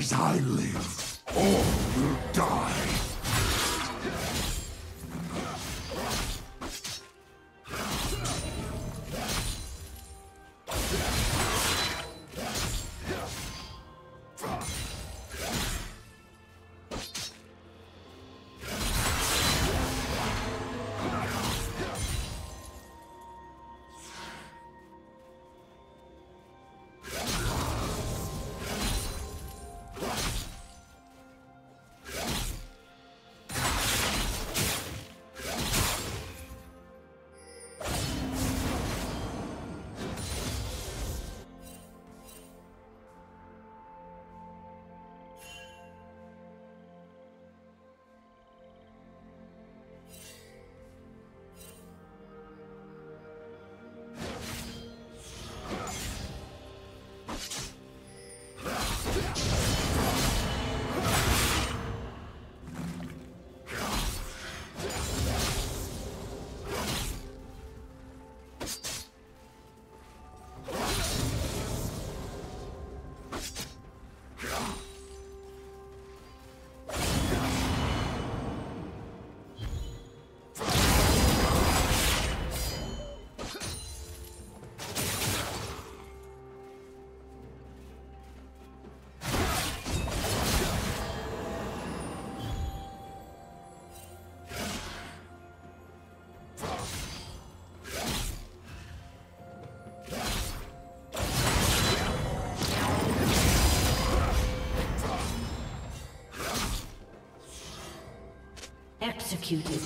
as I live, all will die. Executed.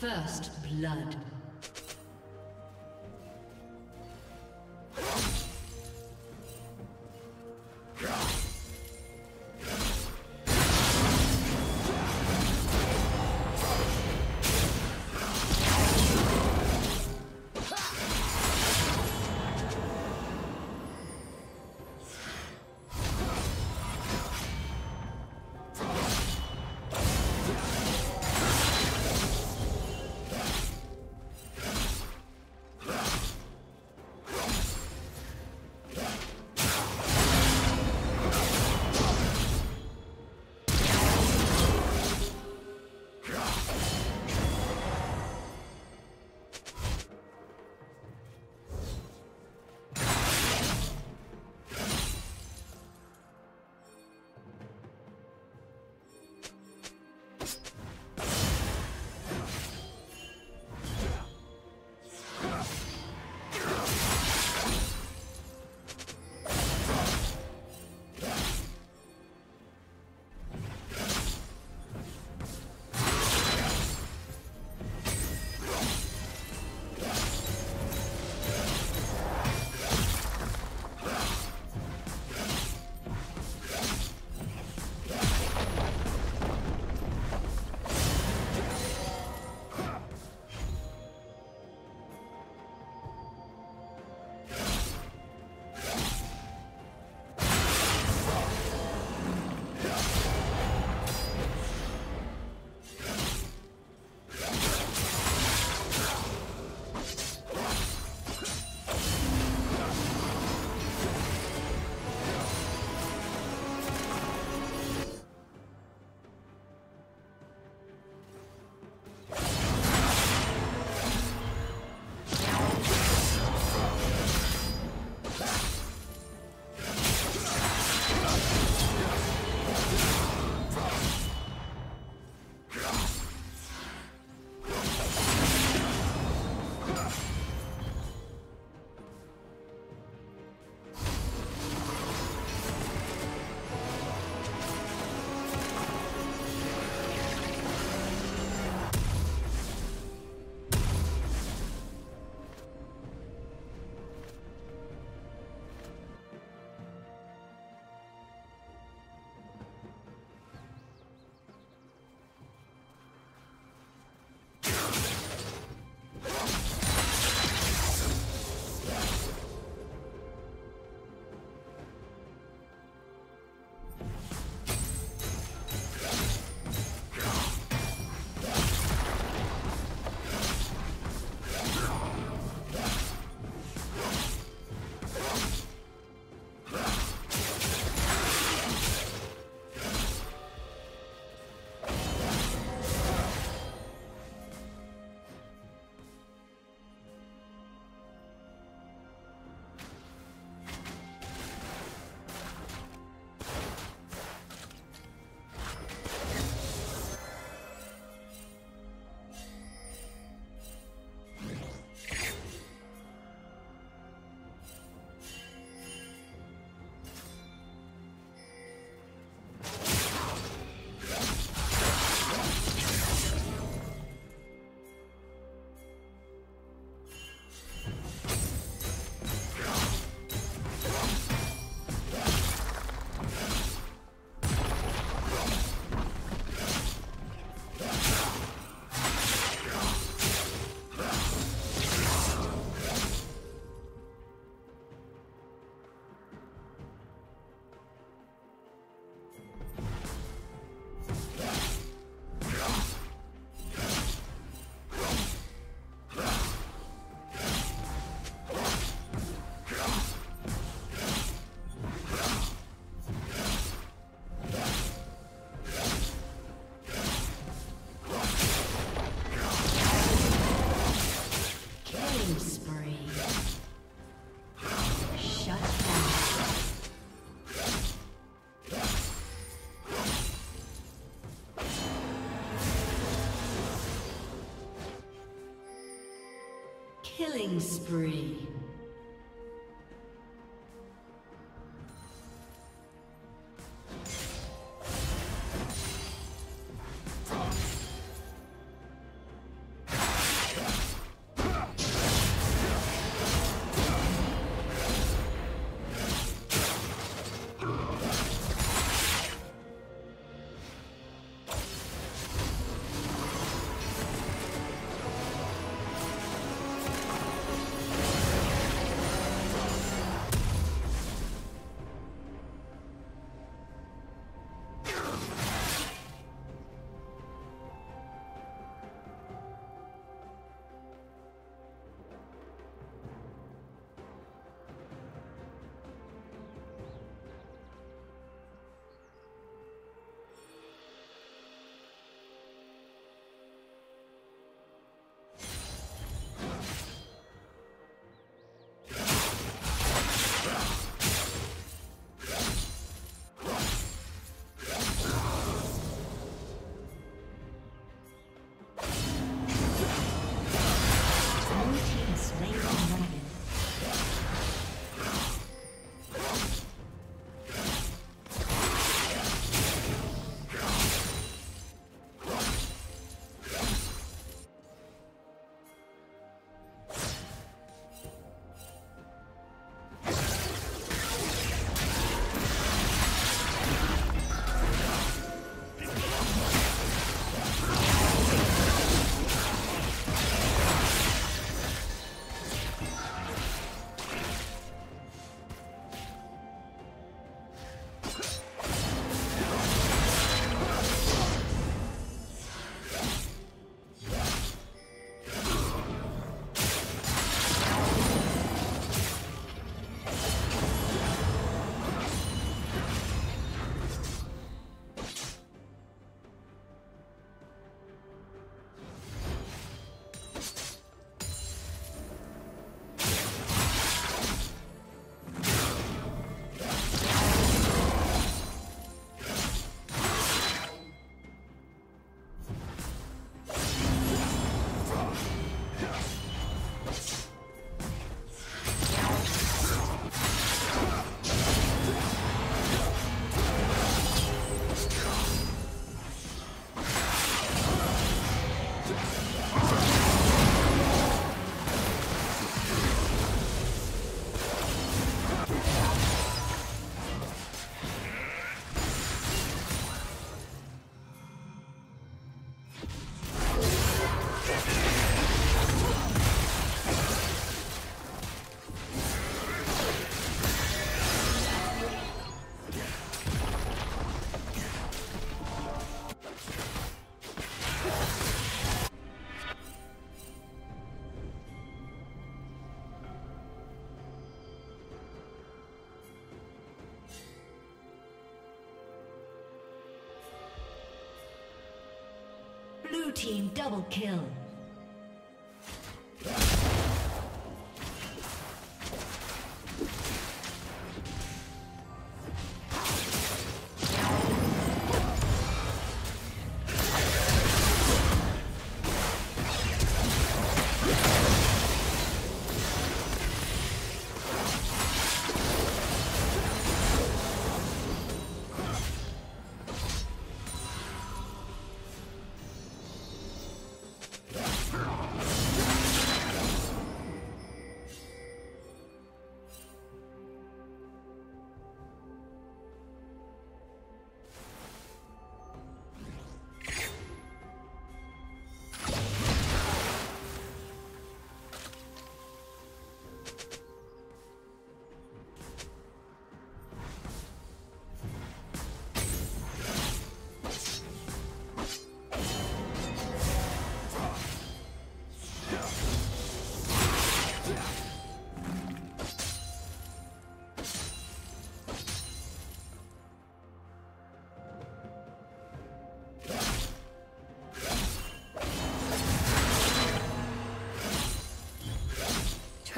First blood. Killing spree. Team double kill.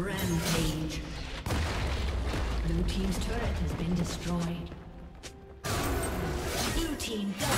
Rampage. Blue Team's turret has been destroyed. Blue Team double